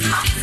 Celebration.